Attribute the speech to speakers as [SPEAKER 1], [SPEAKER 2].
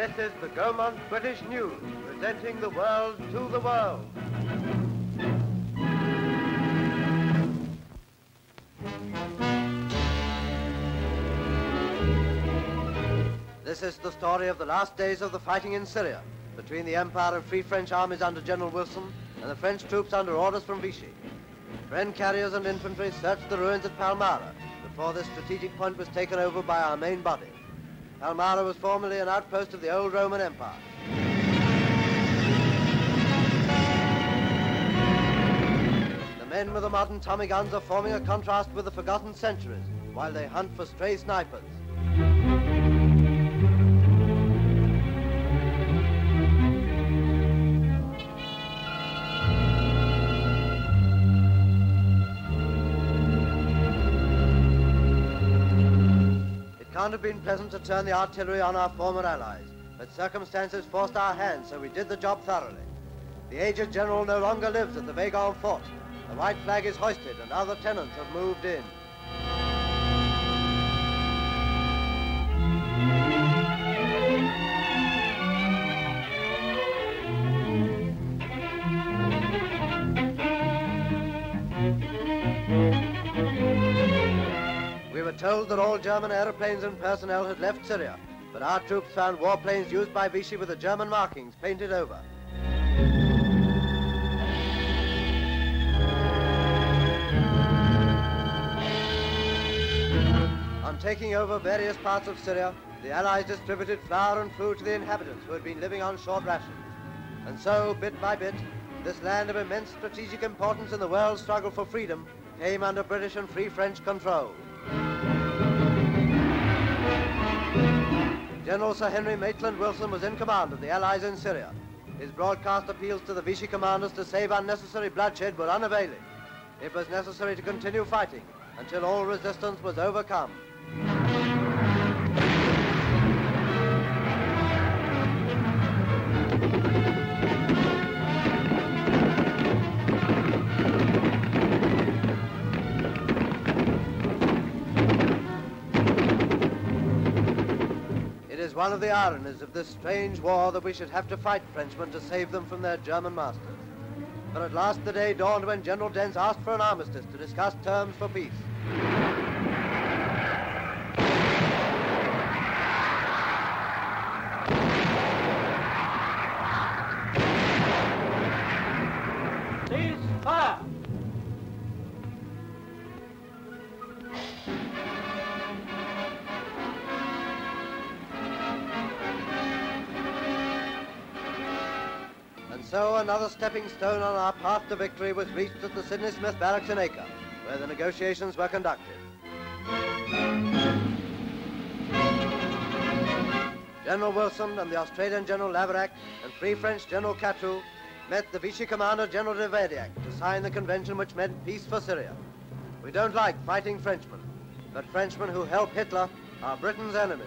[SPEAKER 1] This is the Gaumont British News, presenting the world to the world. This is the story of the last days of the fighting in Syria between the Empire and Free French armies under General Wilson and the French troops under orders from Vichy. Bren carriers and infantry searched the ruins at Palmyra before this strategic point was taken over by our main body. Palmyra was formerly an outpost of the old Roman Empire. The men with the modern Tommy guns are forming a contrast with the forgotten centuries while they hunt for stray snipers. Can't have been pleasant to turn the artillery on our former allies, but circumstances forced our hand, so we did the job thoroughly. The aged general no longer lives at the Weygand fort. The white flag is hoisted and other tenants have moved in. Told that all German aeroplanes and personnel had left Syria, but our troops found warplanes used by Vichy with the German markings painted over. On taking over various parts of Syria, the Allies distributed flour and food to the inhabitants who had been living on short rations. And so, bit by bit, this land of immense strategic importance in the world's struggle for freedom came under British and Free French control. General Sir Henry Maitland Wilson was in command of the Allies in Syria. His broadcast appeals to the Vichy commanders to save unnecessary bloodshed were unavailing. It was necessary to continue fighting until all resistance was overcome. Is one of the ironies of this strange war that we should have to fight Frenchmen to save them from their German masters. But at last the day dawned when General Dentz asked for an armistice to discuss terms for peace. So another stepping stone on our path to victory was reached at the Sidney Smith Barracks in Acre, where the negotiations were conducted. General Wilson and the Australian General Laverack and Free French General Catroux met the Vichy commander General de Verdilhac to sign the convention which meant peace for Syria. We don't like fighting Frenchmen, but Frenchmen who help Hitler are Britain's enemies.